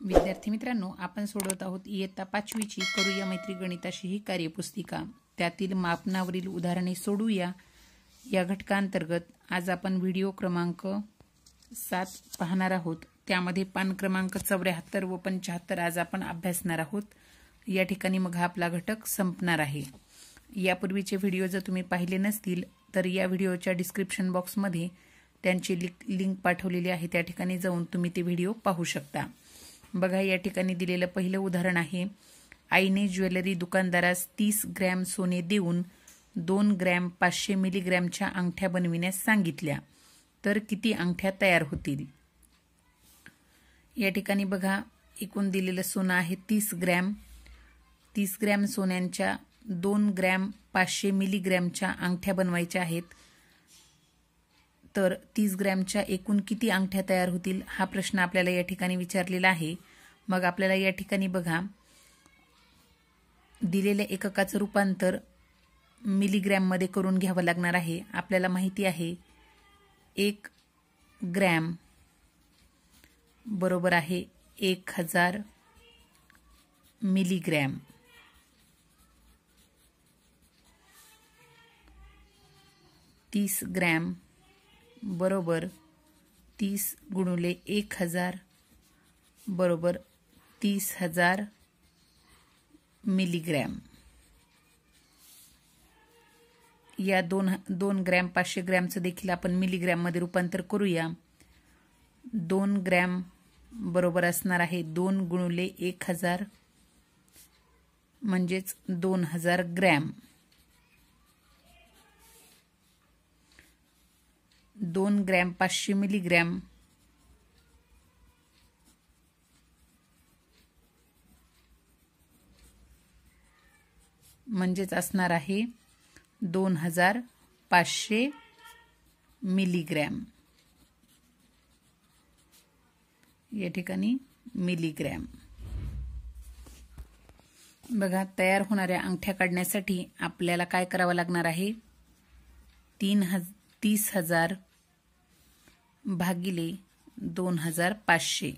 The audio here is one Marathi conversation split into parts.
विद्यार्थी मित्रांनो आपण सोडवत आहोत इयत्ता पाचवीची करूया मैत्री गणिताशी ही कार्यपुस्तिका. त्यातील मापनावरील उदाहरणे सोडूया. या घटकांतर्गत आज आपण व्हिडिओ क्रमांक सात पाहणार आहोत. त्यामध्ये पान क्रमांक चौऱ्याहत्तर व पंच्याहत्तर आज आपण अभ्यासणार आहोत. या ठिकाणी मग हा आपला घटक संपणार आहे. यापूर्वीचे व्हिडिओ जर तुम्ही पाहिले नसतील तर या व्हिडिओच्या डिस्क्रिप्शन बॉक्समध्ये त्यांची लिंक पाठवलेली आहे. त्या ठिकाणी जाऊन तुम्ही ते व्हिडिओ पाहू शकता. बघा या ठिकाणी दिलेलं पहिलं उदाहरण आहे. आईने ज्वेलरी दुकानदारास तीस ग्रॅम सोने देऊन दोन ग्रॅम पाचशे मिलीग्रॅमच्या अंगठ्या बनविण्यास सांगितल्या. तर किती अंगठ्या तयार होतील? या ठिकाणी बघा एकूण दिलेलं सोनं आहे तीस ग्रॅम. तीस ग्रॅम सोन्यांच्या दोन ग्रॅम पाचशे मिलीग्रॅमच्या अंगठ्या बनवायच्या आहेत. तर तीस ग्रॅमच्या एकूण किती अंगठ्या तयार होतील हा प्रश्न आपल्याला या ठिकाणी विचारलेला आहे. मग आपल्याला या ठिकाणी बघा. दिलेल्या एककाचं रूपांतर मिलीग्रॅममध्ये करून घ्यावं लागणार आहे. आपल्याला माहिती आहे एक ग्रॅम बरोबर आहे एक हजार मिलीग्रॅम. तीस ग्रॅम बरोबर तीस गुणुले एक हजार बरोबर तीस हजार मिलीग्रॅम. या दोन दोन ग्रॅम पाचशे ग्रॅमचं देखील आपण मिलीग्रॅममध्ये रूपांतर करूया. दोन ग्रॅम बरोबर असणार आहे दोन गुणुले एक हजार म्हणजेच दोन हजार ग्रॅम. दोन ग्रॅम पाचशे मिलीग्रॅम. म्हणजेच असणार आहे दोन हजार पाचशे मिलीग्रॅम. या ठिकाणी मिलीग्रॅम. बघा तयार होणाऱ्या अंगठ्या काढण्यासाठी आपल्याला काय करावं लागणार आहे? तीन हज तीस हजार भागिले दोन हजार पाचशे.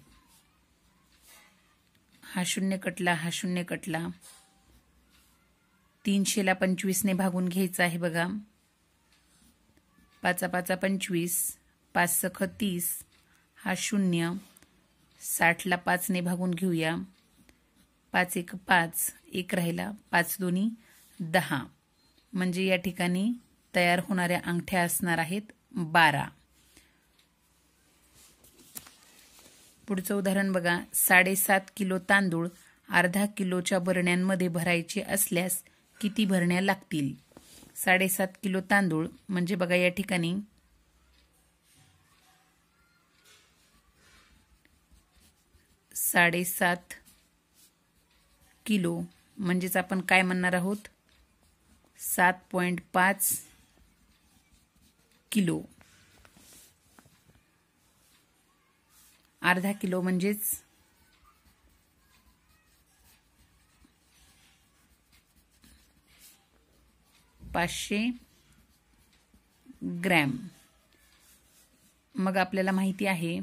हा शून्य कटला हा शून्य कटला. तीनशेला पंचवीसने भागून घ्यायचं आहे बघा. पाचा पाचा पंचवीस पाच सख तीस हा शून्य. साठला पाचने भागून घेऊया. पाच एक पाच एक राहिला. पाच दोन्ही दहा. म्हणजे या ठिकाणी तयार होणाऱ्या अंगठ्या असणार आहेत बारा. पुढचं उदाहरण बघा. साडेसात किलो तांदूळ अर्धा किलोच्या बरण्यांमध्ये भरायचे असल्यास किती भरण्या लागतील? साडेसात किलो तांदूळ म्हणजे बघा या ठिकाणी. साडेसात किलो म्हणजेच आपण काय म्हणणार आहोत? सात पॉईंट पाच किलो. अर्धा किलो म्हणजेच पाचशे ग्रॅम. मग आपल्याला माहिती आहे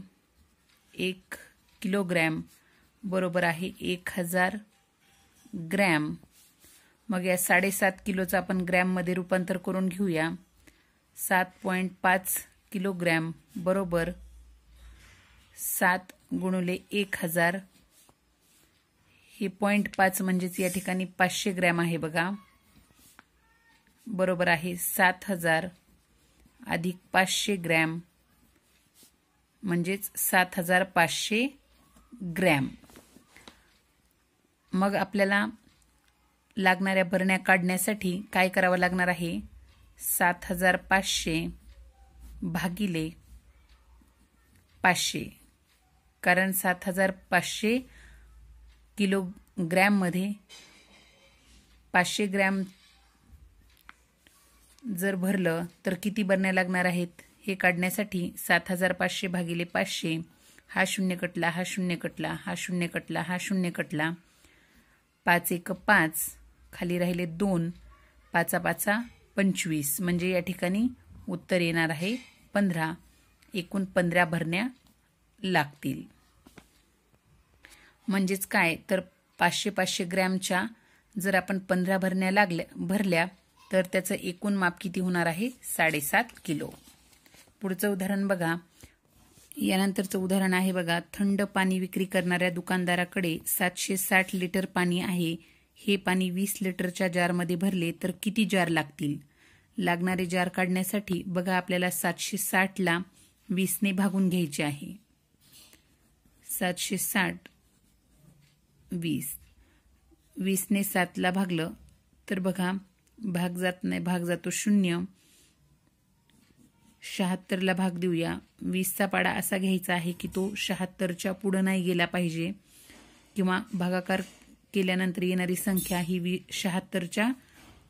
एक किलोग्रॅम बरोबर आहे एक हजार ग्रॅम. मग या साडेसात किलोचं आपण ग्रॅममध्ये रूपांतर करून घेऊया. सात पॉईंट पाच किलोग्रॅम बरोबर सात गुणुले एक हजार. हे पॉईंट पाच म्हणजेच या ठिकाणी पाचशे ग्रॅम आहे बघा. बरोबर आहे सात हजार अधिक पाचशे ग्रॅम म्हणजेच सात हजार पाचशे ग्रॅम. मग आपल्याला लागणाऱ्या भरण्या काढण्यासाठी काय करावं लागणार आहे? सात हजार पाचशे भागिले पाचशे. कारण सात हजार पाचशे किलोग्रॅममध्ये पाचशे ग्रॅम जर भरलं तर किती बरण्या लागणार आहेत हे काढण्यासाठी सात हजार पाचशे भागिले पाचशे हा शून्य कटला हा शून्य कटला हा शून्य कटला हा शून्य कटला. पाच एक पाच खाली राहिले दोन पाचा पाचा पंचवीस. म्हणजे या ठिकाणी उत्तर येणार आहे पंधरा. एकूण पंधरा भरण्या लागतील. म्हणजेच काय? तर पाचशे पाचशे ग्रॅमच्या जर आपण पंधरा भरण्या लागल्या भरल्या तर त्याचं एकूण माप किती होणार आहे? साडेसात किलो. पुढचं उदाहरण बघा. यानंतरचं उदाहरण आहे बघा. थंड पाणी विक्री करणाऱ्या दुकानदाराकडे सातशे साठ लिटर पाणी आहे. हे पाणी वीस लिटरच्या जारमध्ये भरले तर किती जार लागतील? लागणारे जार काढण्यासाठी बघा आपल्याला सातशे साठला वीसने भागून घ्यायचे आहे. सातशे साठ. वीस. वीसने सातला भागलं तर बघा भाग जात नाही भाग जातो शून्य. शहात्तरला भाग देऊया. वीसचा पाडा असा घ्यायचा आहे की तो शहात्तरच्या पुढं नाही गेला पाहिजे. किंवा भागाकार केल्यानंतर येणारी संख्या ही वी शहात्तरच्या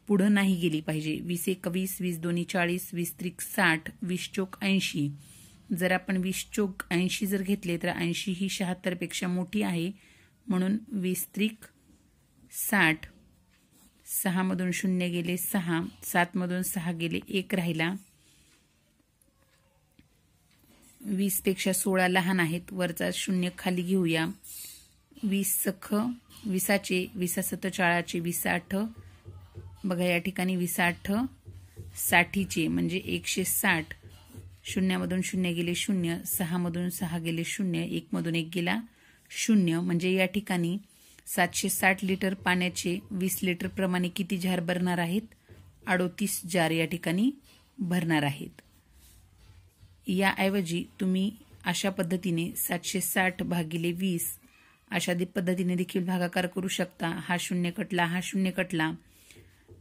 पुढं नाही गेली पाहिजे. वीस एक वीस वीस दोन्ही चाळीस वीस त्रिक साठ वीस चोक ऐंशी. जर आपण वीस चोक ऐंशी जर घेतले तर ऐंशी ही शहात्तरपेक्षा मोठी आहे. म्हणून वीस त्रिक साठ सहामधून शून्य गेले सहा सातमधून सहा गेले एक राहिला. वीसपेक्षा सोळा लहान आहेत वरचा शून्य खाली घेऊया. वीस सख विसाचे विसा चाळाचे विसाठ बघा या ठिकाणी विसाठ साठीचे म्हणजे एकशे साठ. शून्यामधून शून्य गेले शून्य सहामधून सहा गेले शून्य एकमधून एक गेला शून्य. म्हणजे या ठिकाणी सातशे साठ लिटर पाण्याचे वीस लिटर प्रमाणे किती जार भरणार आहेत? अडोतीस जार या ठिकाणी भरणार आहेत. याऐवजी तुम्ही अशा पद्धतीने सातशे साठ भागिले वीस अशा पद्धतीने देखील भागाकार करू शकता. हा शून्य कटला हा शून्य कटला.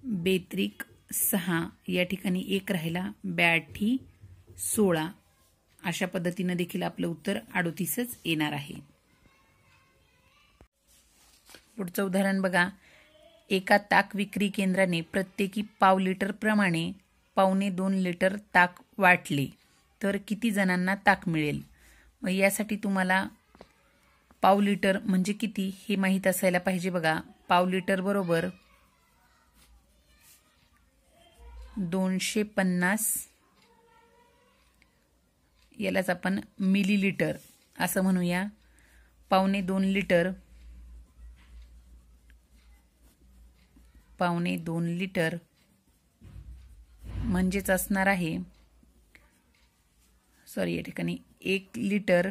बेत्रिक सहा या ठिकाणी एक राहिला. ब्याठी सोळा. अशा पद्धतीनं देखील आपलं उत्तर अडोतीसच येणार आहे. पुढचं उदाहरण बघा. एका ताक विक्री केंद्राने प्रत्येकी पाव लिटर प्रमाणे पावणे दोन लिटर ताक वाटले तर किती जणांना ताक मिळेल? मग यासाठी तुम्हाला पाव लिटर म्हणजे किती हे माहीत असायला पाहिजे बघा. पाव लिटर बरोबर दोनशे पन्नास यालाच आपण मिली लिटर असं म्हणूया. पावणे दोन लिटर. पावणे दोन लिटर म्हणजेच असणार आहे. सॉरी या ठिकाणी एक लिटर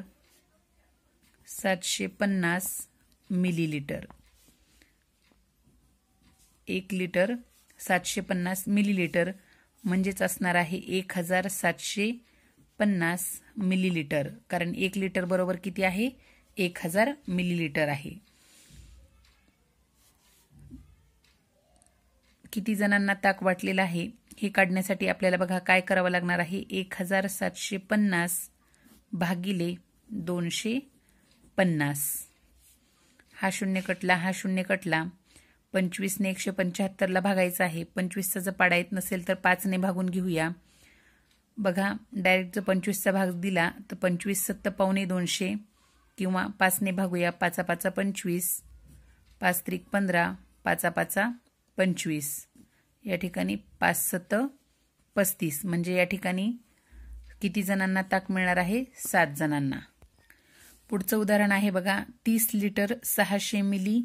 सातशे पन्नास मिलीलिटर. एक लिटर सातशे पन्नास मिलीलिटर म्हणजेच असणार आहे एक हजार सातशे पन्नास मिलीलिटर कारण एक लिटर बरोबर किती आहे? एक हजार मिलीलिटर आहे. किती जणांना ताक वाटलेला आहे हे काढण्यासाठी आपल्याला बघा काय करावं लागणार आहे. एक हजार सातशे पन्नास भागिले दोनशे पन्नास. हा शून्य कटला हा शून्य कटला. पंचवीसने एकशे पंच्याहत्तरला भागायचा आहे. पंचवीसचा जर पाडा येत नसेल तर पाचने भागून घेऊया. बघा डायरेक्ट जर पंचवीसचा भाग दिला तर पंचवीस सत्त पावणे दोनशे किंवा पाचने भागूया पाचा पाचा पंचवीस. पाच त्रिक पंधरा पाचा पाचा पंचवीस. या ठिकाणी पाच सत्त पस्तीस. म्हणजे या ठिकाणी किती जणांना ताक मिळणार आहे? सात जणांना. पुढचं उदाहरण आहे बघा तीस लिटर सहाशे मिली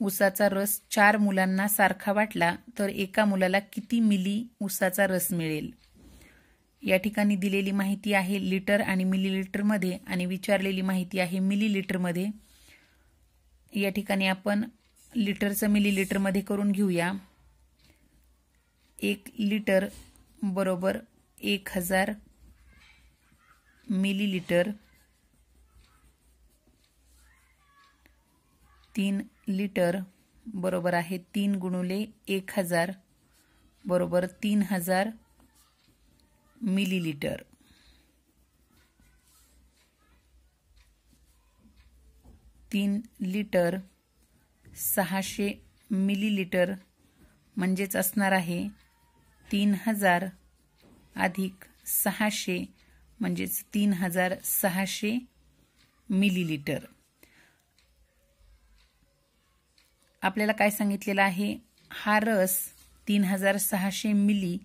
उसाचा रस चार मुलांना सारखा वाटला तर एका मुलाला किती मिली उसाचा रस मिळेल? या ठिकाणी दिलेली माहिती आहे लिटर आणि मिलीलिटरमध्ये आणि विचारलेली माहिती आहे मिलीलिटरमध्ये. या ठिकाणी आपण लिटरचं मिलीलिटरमध्ये करून घेऊया. एक लिटर बरोबर एक हजार मिलीलिटर. तीन लिटर बरोबर आहे तीन गुणुले एक हजार बरोबर तीन हजार मिलीलिटर. तीन लिटर सहाशे मिलीलिटर म्हणजेच असणार आहे तीन हजार अधिक सहाशे म्हणजेच तीन हजार सहाशे मिलीलिटर. आपल्याला काय सांगितलेलं आहे? हा रस तीन हजार सहाशे मिली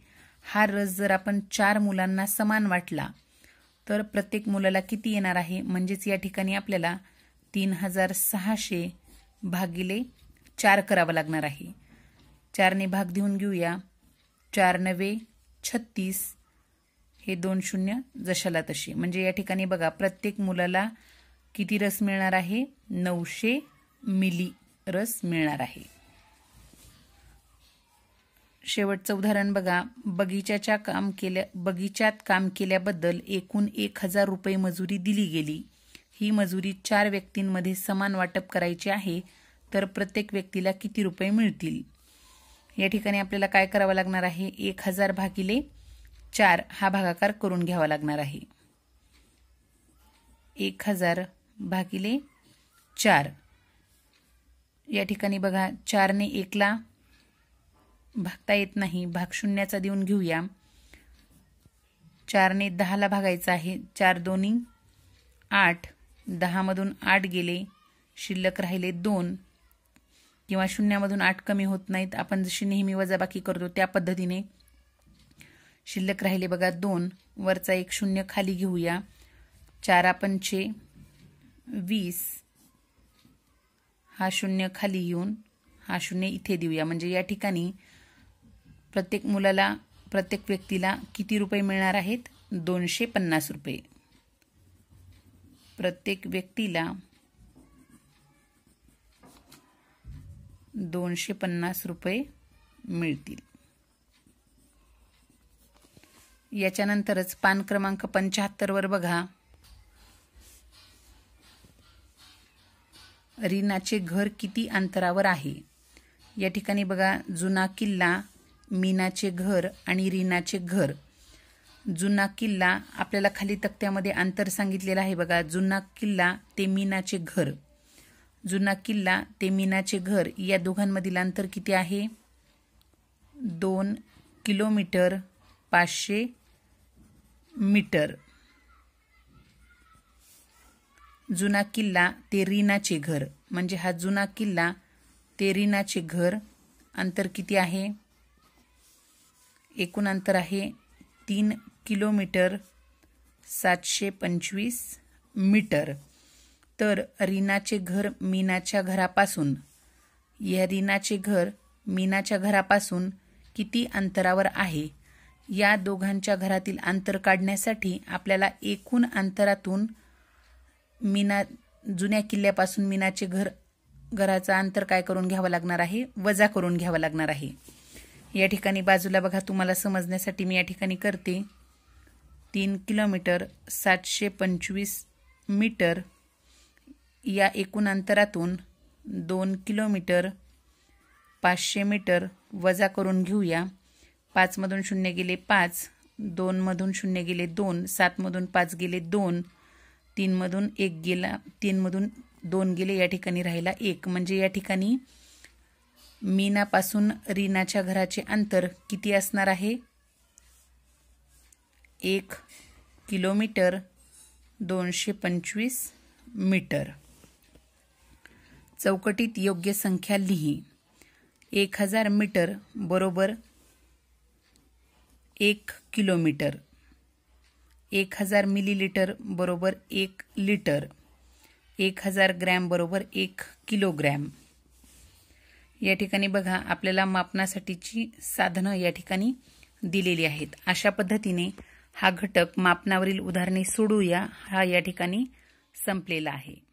हा रस जर आपण चार मुलांना समान वाटला तर प्रत्येक मुलाला किती येणार आहे? म्हणजेच या ठिकाणी आपल्याला तीन हजार सहाशे भागिले चार करावं लागणार आहे. चारने भाग देऊन घेऊया. चार नवे छत्तीस. हे दोन शून्य जशाला तशी. म्हणजे या ठिकाणी बघा प्रत्येक मुलाला किती रस मिळणार आहे? नऊशे मिली रस मिळणार आहे. शेवटचं उदाहरण बघा. बगीच्याच्या काम केल्या बगीच्यात काम केल्याबद्दल एकूण एक हजार रुपये मजुरी दिली गेली. ही मजुरी चार व्यक्तींमध्ये समान वाटप करायची आहे तर प्रत्येक व्यक्तीला किती रुपये मिळतील? या ठिकाणी आपल्याला काय करावं लागणार आहे? एक हजार भागिले चार हा भागाकार करून घ्यावा लागणार आहे. एक हजार भागिले चार. या ठिकाणी बघा चारने एकला भागता येत नाही. भाग शून्याचा देऊन घेऊया. चारने दहाला भागायचं आहे. चार दोन्ही आठ. दहामधून आठ गेले. शिल्लक राहिले दोन. किंवा शून्यामधून आठ कमी होत नाहीत. आपण जशी नेहमी वजाबाकी करतो त्या पद्धतीने शिल्लक राहिले बघा दोन. वरचा एक शून्य खाली घेऊया. चारा पंचे वीस. हा शून्य खाली येऊन हा शून्य इथे देऊया. म्हणजे या ठिकाणी प्रत्येक मुलाला प्रत्येक व्यक्तीला किती रुपये मिळणार आहेत? दोनशे पन्नास रुपये. प्रत्येक व्यक्तीला दोनशे पन्नास रुपये मिळतील. याच्यानंतरच पान क्रमांक पंच्याहत्तरवर बघा. रीनाचे घर किती अंतरावर आहे? या ठिकाणी बघा जुना किल्ला मीनाचे घर आणि रीनाचे घर. जुना किल्ला आपल्याला खाली तक्त्यामध्ये अंतर सांगितलेलं आहे बघा. जुना किल्ला ते मीनाचे घर. जुना किल्ला ते मीनाचे घर या दोघांमधील अंतर किती आहे? दोन किलोमीटर पाचशे मीटर. जुना किल्ला ते रीनाचे घर. म्हणजे हा जुना किल्ला ते रीनाचे घर. अंतर किती आहे? एकूण अंतर आहे तीन किलोमीटर सातशे पंचवीस मीटर. तर रीनाचे घर मीनाच्या घरापासून या रीनाचे घर मीनाच्या घरापासून किती अंतरावर आहे? या दोघांच्या घरातील अंतर काढण्यासाठी आपल्याला एकूण अंतरातून मीना जुन्या किल्ल्यापासून मीनाचे घर घराचं अंतर काय करून घ्यावं लागणार आहे? वजा करून घ्यावं लागणार आहे. या ठिकाणी बाजूला बघा तुम्हाला समजण्यासाठी मी या ठिकाणी करते. तीन किलोमीटर सातशे पंचवीस मीटर या एकूण अंतरातून दोन किलोमीटर पाचशे मीटर वजा करून घेऊया. पाचमधून शून्य गेले पाच दोनमधून शून्य गेले दोन सातमधून पाच गेले दोन तीनमधून एक गेला तीनमधून दोन गेले या ठिकाणी राहिला एक. म्हणजे या ठिकाणी मीनापासून रीनाच्या घराचे अंतर किती असणार आहे? एक किलोमीटर दोनशे पंचवीस मीटर. चौकटीत योग्य संख्या लिही. एक हजार मीटर बरोबर एक किलोमीटर. एक हजार मिलीलिटर बरोबर एक लिटर. एक हजार ग्रॅम बरोबर एक किलोग्रॅम. या ठिकाणी बघा आपल्याला मापनासाठीची साधनं या ठिकाणी दिलेली आहेत. अशा पद्धतीने हा घटक मापनावरील उदाहरणे सोडूया. हा या ठिकाणी संपलेला आहे.